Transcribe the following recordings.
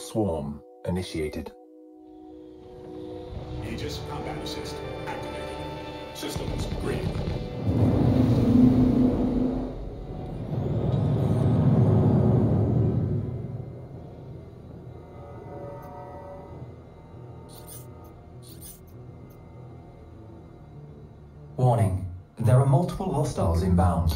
Swarm initiated. Aegis combat assist activated. Systems green. Warning. There are multiple hostiles inbound.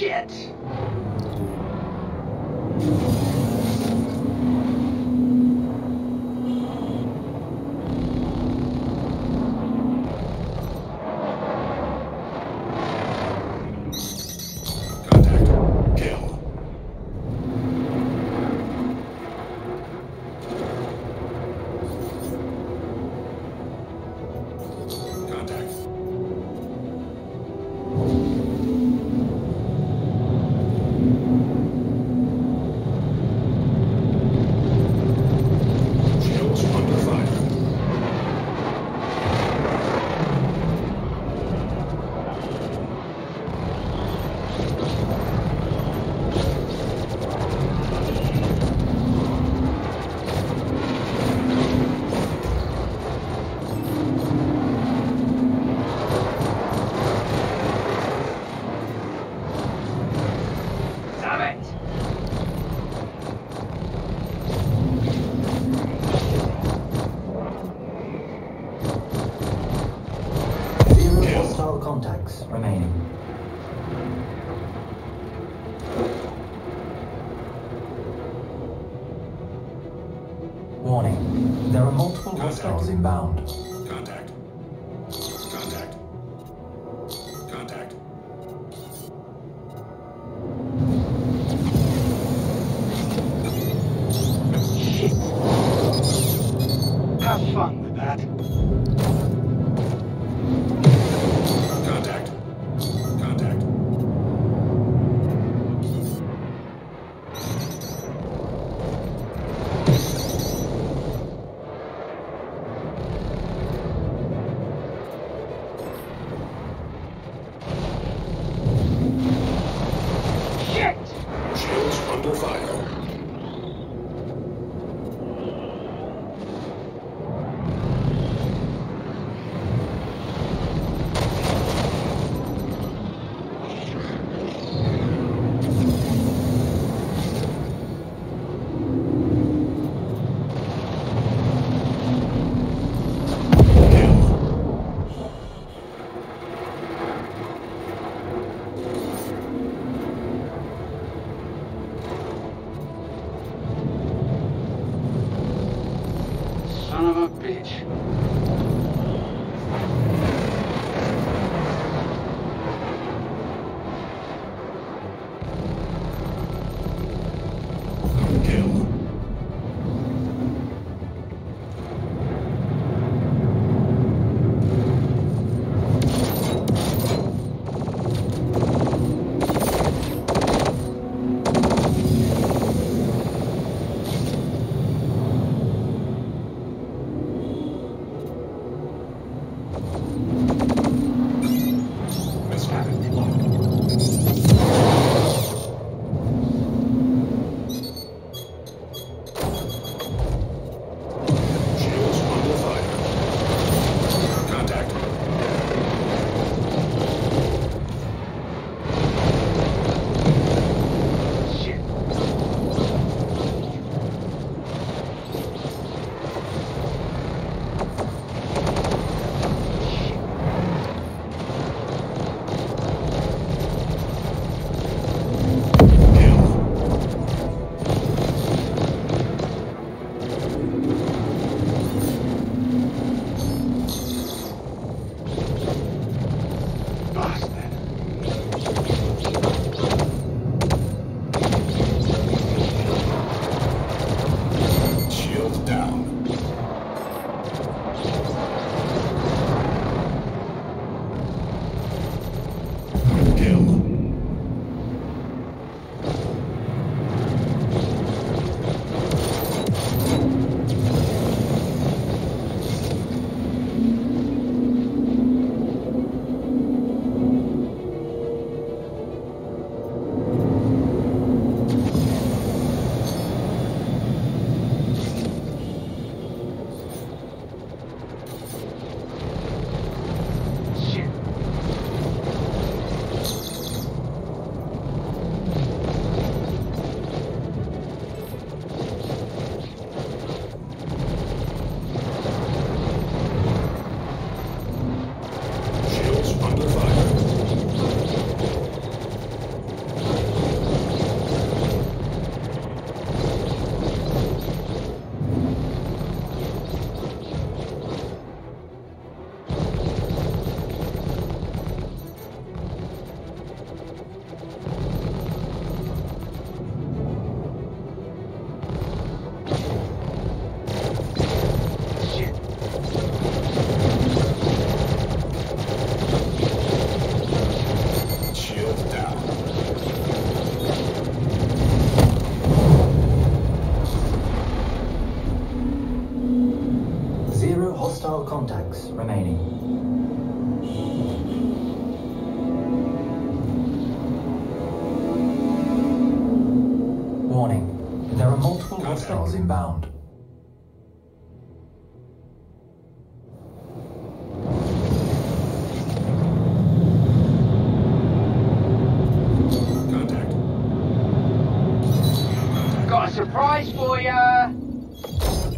Shit!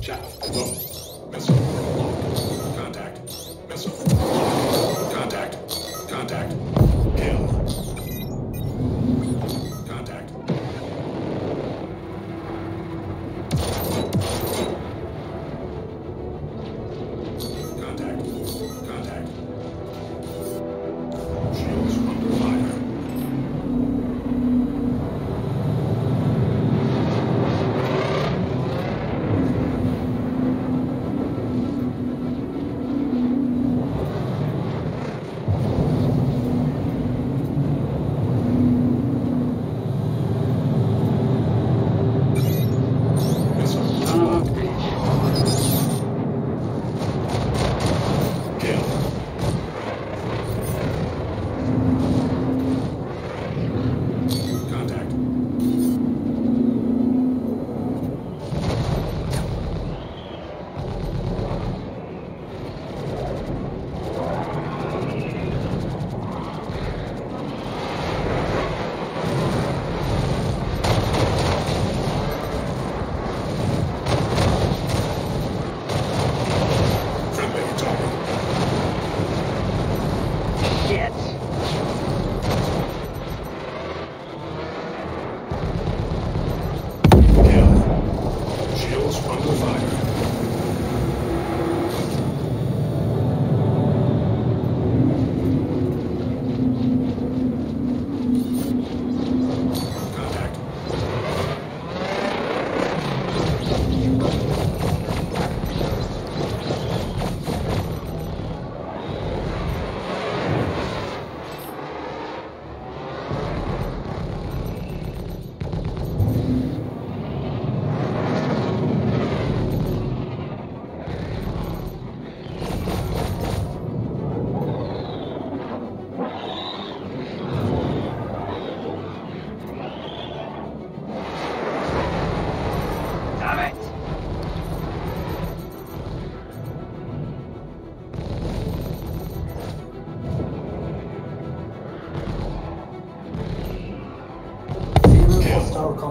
Channel. Missile. Contact. Missile.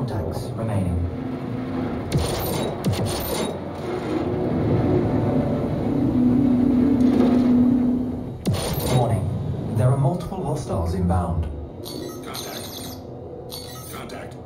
contacts remaining. Warning, there are multiple hostiles inbound. Contact. Contact.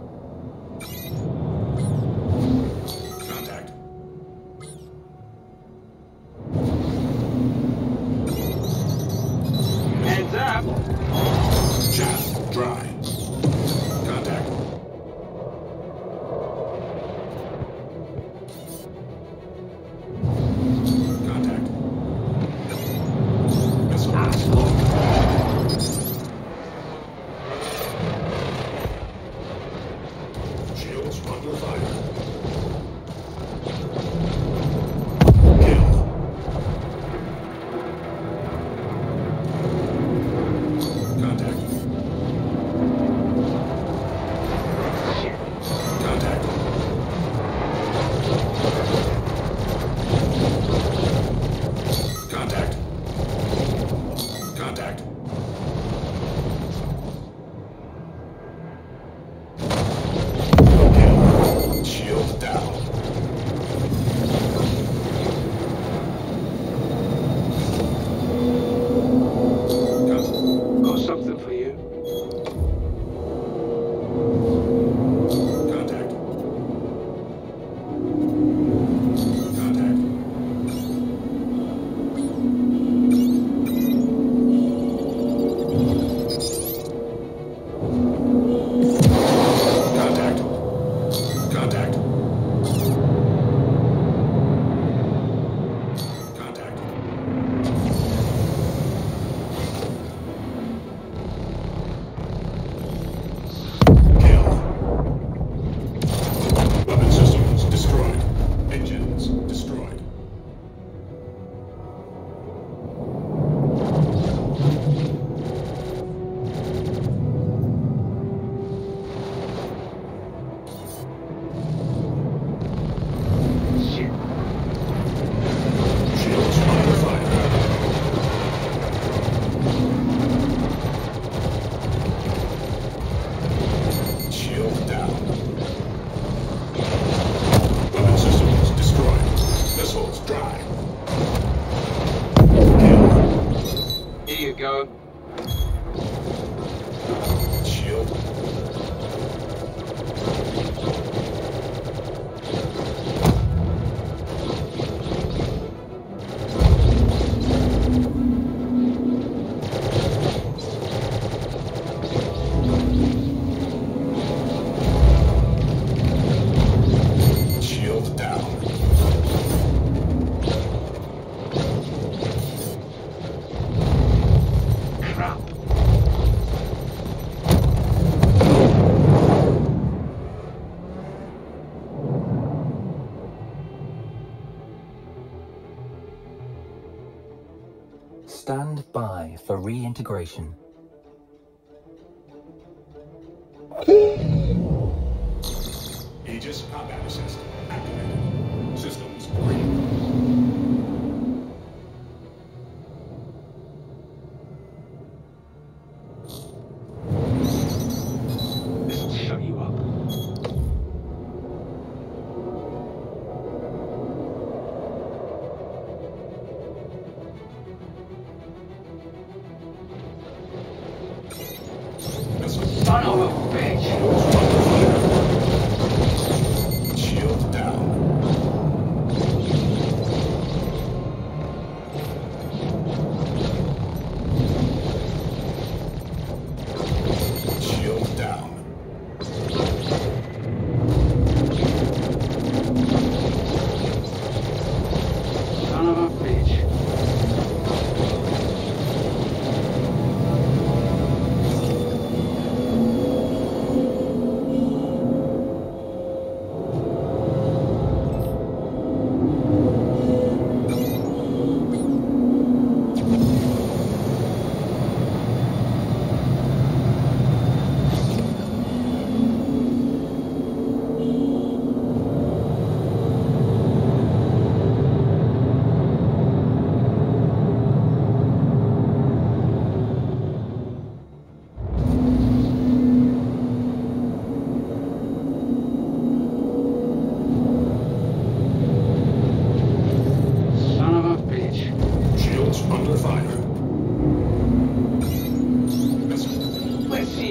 Reintegration.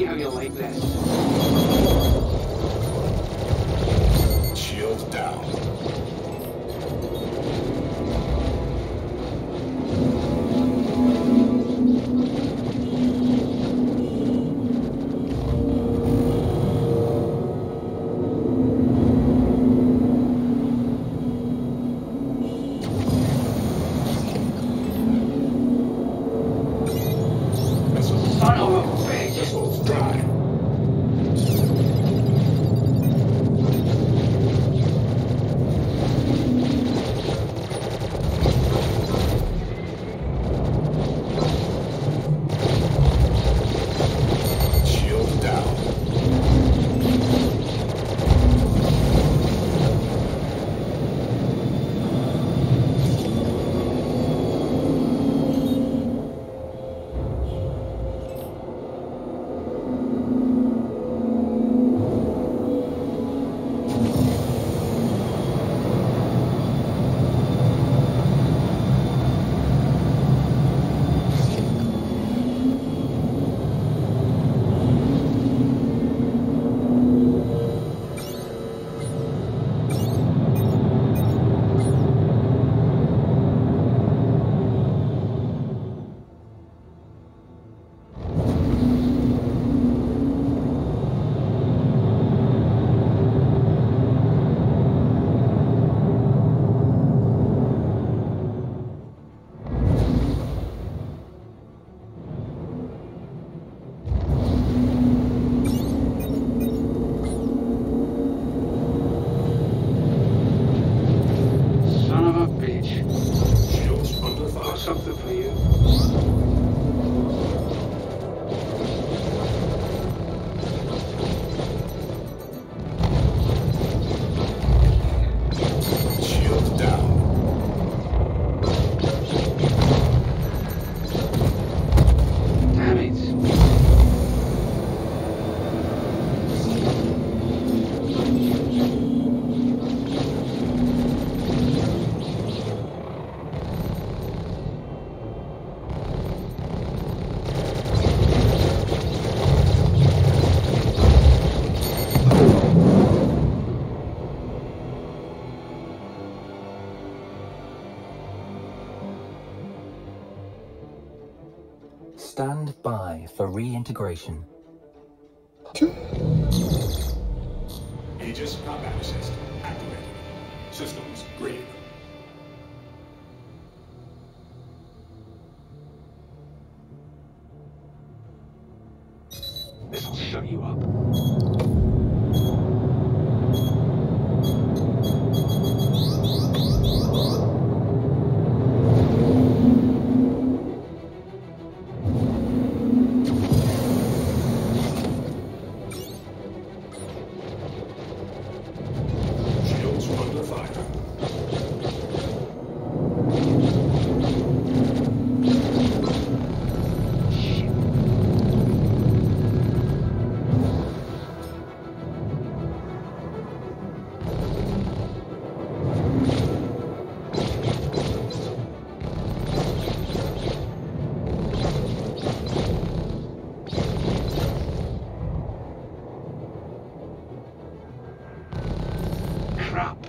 How you like this. For Crap.